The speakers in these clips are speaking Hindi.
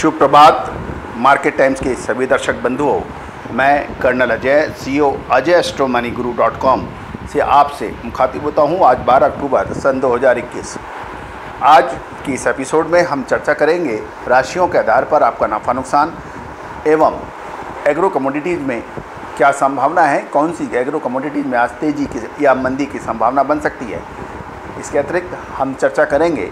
शुभ प्रभात मार्केट टाइम्स के सभी दर्शक बंधुओं, मैं colonel Ajay CEO Ajay astro money guru dot com से आपसे मुखातिब होता हूँ आज 12 अक्टूबर सन 2021 आज की इस एपिसोड में हम चर्चा करेंगे राशियों के आधार पर आपका नफ़ा नुकसान एवं एग्रो कमोडिटीज़ में क्या संभावना है, कौन सी एग्रो कमोडिटीज़ में आज तेज़ी की या मंदी की संभावना बन सकती है। इसके अतिरिक्त हम चर्चा करेंगे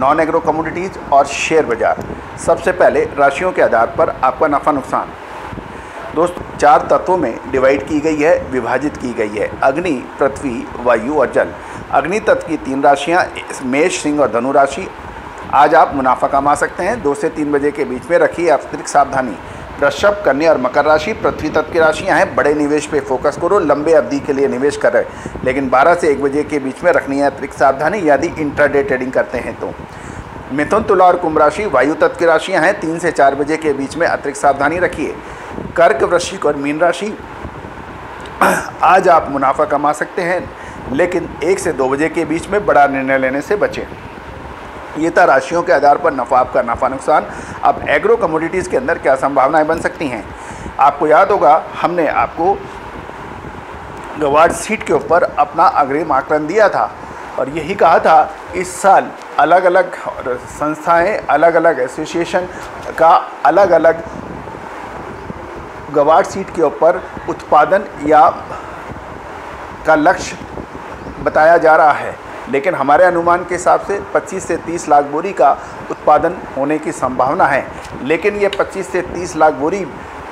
नॉन एग्रो कमोडिटीज़ और शेयर बाज़ार। सबसे पहले राशियों के आधार पर आपका नफ़ा नुकसान। दोस्त, चार तत्वों में डिवाइड की गई है, विभाजित की गई है। अग्नि, पृथ्वी, वायु और जल। अग्नि तत्व की तीन राशियाँ, मेष, सिंह और धनु राशि। आज आप मुनाफा कमा सकते हैं। दो से तीन बजे के बीच में रखिए अतिरिक्त सावधानी। वृषभ, कन्या और मकर राशि पृथ्वी तत्व की राशियाँ हैं। बड़े निवेश पे फोकस करो, लंबे अवधि के लिए निवेश कर रहे लेकिन 12 से एक बजे के बीच में रखनी है अतिरिक्त सावधानी यदि इंट्राडे ट्रेडिंग करते हैं तो। मिथुन, तुला और कुंभ राशि, वायु तत्व की राशियाँ हैं। तीन से चार बजे के बीच में अतिरिक्त सावधानी रखिए। कर्क वृश्चिक और मीन राशि, आज आप मुनाफा कमा सकते हैं, लेकिन एक से दो बजे के बीच में बड़ा निर्णय लेने से बचें। ये था राशियों के आधार पर नफ़ा, आपका नफ़ा नुकसान। अब एग्रो कमोडिटीज़ के अंदर क्या संभावनाएँ बन सकती हैं? आपको याद होगा, हमने आपको गवार्ड सीट के ऊपर अपना अग्रिम आकलन दिया था। और यही कहा था, इस साल अलग अलग संस्थाएँ अलग अलग एसोसिएशन का अलग अलग गवार्ड सीट के ऊपर उत्पादन या का लक्ष्य बताया जा रहा है। लेकिन हमारे अनुमान के हिसाब से 25 से 30 लाख बोरी का उत्पादन होने की संभावना है। लेकिन ये 25 से 30 लाख बोरी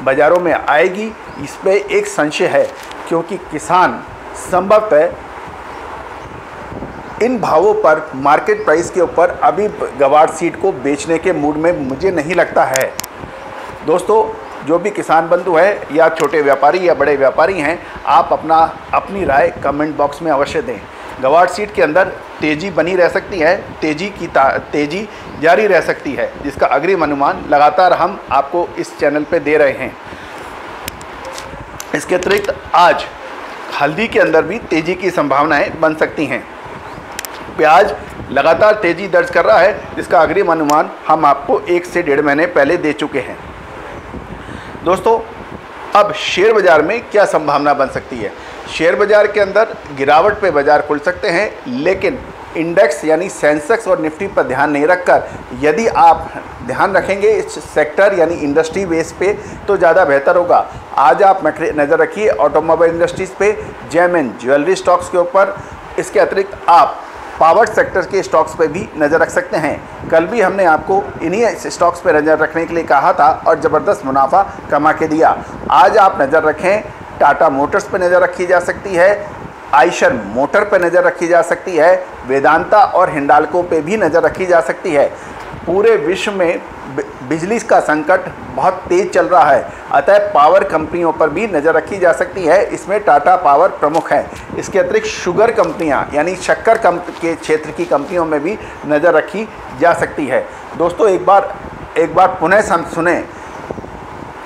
बाज़ारों में आएगी, इस पर एक संशय है, क्योंकि किसान संभवतः इन भावों पर मार्केट प्राइस के ऊपर अभी गवार सीट को बेचने के मूड में मुझे नहीं लगता है। दोस्तों, जो भी किसान बंधु है या छोटे व्यापारी या बड़े व्यापारी हैं, आप अपना, अपनी राय कमेंट बॉक्स में अवश्य दें। गवार सीट के अंदर तेज़ी बनी रह सकती है, तेज़ी की तेज़ी जारी रह सकती है, जिसका अग्रिम अनुमान लगातार हम आपको इस चैनल पे दे रहे हैं। इसके अतिरिक्त आज हल्दी के अंदर भी तेज़ी की संभावनाएँ बन सकती हैं। प्याज लगातार तेज़ी दर्ज कर रहा है, जिसका अग्रिम अनुमान हम आपको एक से डेढ़ महीने पहले दे चुके हैं। दोस्तों अब शेयर बाज़ार में क्या संभावना बन सकती है? शेयर बाज़ार के अंदर गिरावट पे बाज़ार खुल सकते हैं, लेकिन इंडेक्स यानी सेंसेक्स और निफ्टी पर ध्यान नहीं रखकर यदि आप ध्यान रखेंगे इस सेक्टर यानी इंडस्ट्री बेस पे तो ज़्यादा बेहतर होगा। आज आप नज़र रखिए ऑटोमोबाइल इंडस्ट्रीज़ पे, जेम एंड ज्वेलरी स्टॉक्स के ऊपर। इसके अतिरिक्त आप पावर सेक्टर के स्टॉक्स पर भी नज़र रख सकते हैं। कल भी हमने आपको इन्हीं स्टॉक्स पर नज़र रखने के लिए कहा था और ज़बरदस्त मुनाफा कमा के दिया। आज आप नज़र रखें, टाटा मोटर्स पर नज़र रखी जा सकती है, आइशर मोटर पर नज़र रखी जा सकती है, वेदांता और हिंडालको पे भी नज़र रखी जा सकती है। पूरे विश्व में बिजली का संकट बहुत तेज़ चल रहा है। अतः पावर कंपनियों पर भी नज़र रखी जा सकती है। इसमें टाटा पावर प्रमुख है। इसके अतिरिक्त शुगर कंपनियाँ, यानी शक्कर के क्षेत्र की कंपनियों में भी नज़र रखी जा सकती है। दोस्तों, एक बार एक बार पुनः सुने।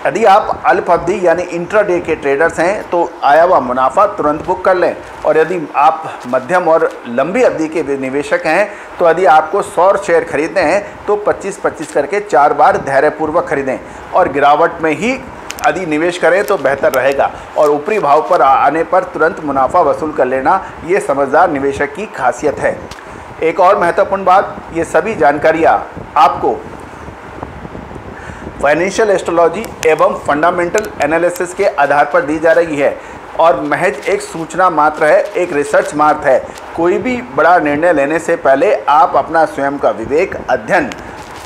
यदि आप अल्प अवधि यानी इंट्राडे के ट्रेडर्स हैं तो आया हुआ मुनाफा तुरंत बुक कर लें। और यदि आप मध्यम और लंबी अवधि के निवेशक हैं तो यदि आपको सौ शेयर खरीदने हैं तो 25-25 करके चार बार धैर्यपूर्वक खरीदें। और गिरावट में ही यदि निवेश करें तो बेहतर रहेगा। और ऊपरी भाव पर आने पर तुरंत मुनाफा वसूल कर लेना, ये समझदार निवेशक की खासियत है। एक और महत्वपूर्ण बात, ये सभी जानकारियाँ आपको फाइनेंशियल एस्ट्रोलॉजी एवं फंडामेंटल एनालिसिस के आधार पर दी जा रही है। और महज एक सूचना मात्र है, एक रिसर्च मात्र है। कोई भी बड़ा निर्णय लेने से पहले आप अपना स्वयं का विवेक, अध्ययन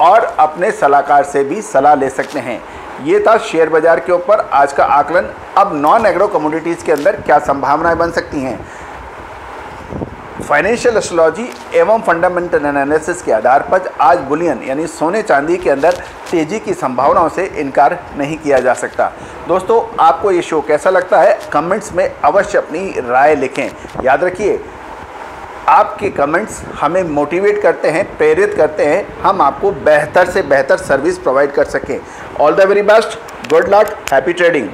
और अपने सलाहकार से भी सलाह ले सकते हैं। ये था शेयर बाज़ार के ऊपर आज का आकलन। अब नॉन एग्रो कमोडिटीज़ के अंदर क्या संभावनाएँ बन सकती हैं? फाइनेंशियल एस्ट्रोलॉजी एवं फंडामेंटल एनालिसिस के आधार पर आज बुलियन यानी सोने चांदी के अंदर तेज़ी की संभावनाओं से इनकार नहीं किया जा सकता। दोस्तों, आपको ये शो कैसा लगता है? कमेंट्स में अवश्य अपनी राय लिखें। याद रखिए, आपके कमेंट्स हमें मोटिवेट करते हैं, प्रेरित करते हैं, हम आपको बेहतर से बेहतर सर्विस प्रोवाइड कर सकें। All the very best good luck happy trading